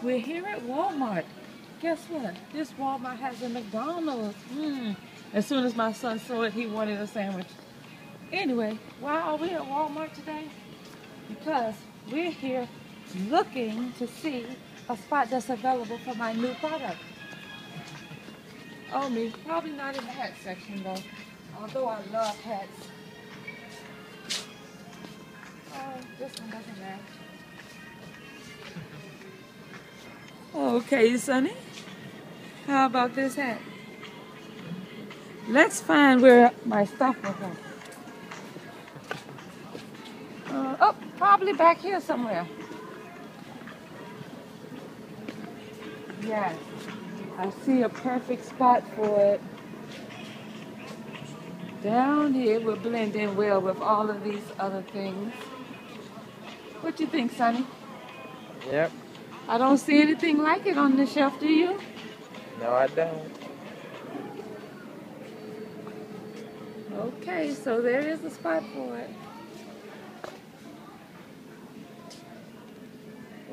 We're here at Walmart. Guess what? This Walmart has a McDonald's. Mm. As soon as my son saw it, he wanted a sandwich. Anyway, why are we at Walmart today? Because we're here looking to see a spot that's available for my new product. Oh, me. Probably not in the hat section, though. Although I love hats. Oh, this one doesn't match. Okay, Sonny. How about this hat? Let's find where my stuff will go. Uh, oh, probably back here somewhere. Yes, I see a perfect spot for it. Down here will blend in well with all of these other things. What do you think, Sonny? Yep. I don't see anything like it on the shelf, do you? No, I don't. Okay, so there is a spot for it.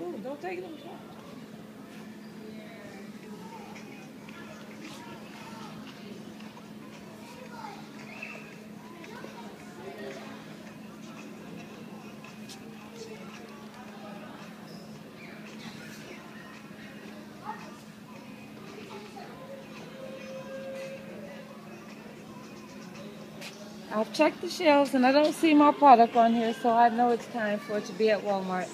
Ooh, don't take them. I've checked the shelves and I don't see my product on here, so I know it's time for it to be at Walmart.